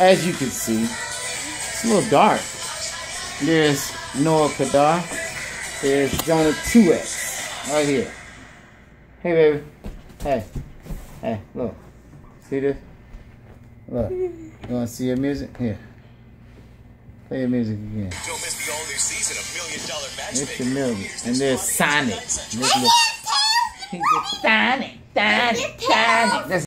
as you can see, it's a little dark. There's Noah Kadar. There's Jonah 2X right here. Hey, baby. Hey. Hey, look. See this? Look. You want to see your music? Here. Play your music again. Don't miss the all-new season of Million Dollar It's the Matchmaking. And there's Sonic. Sonic. Sonic. Sonic.